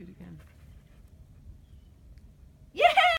Do it again.